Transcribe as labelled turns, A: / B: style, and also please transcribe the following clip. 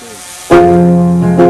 A: Deus.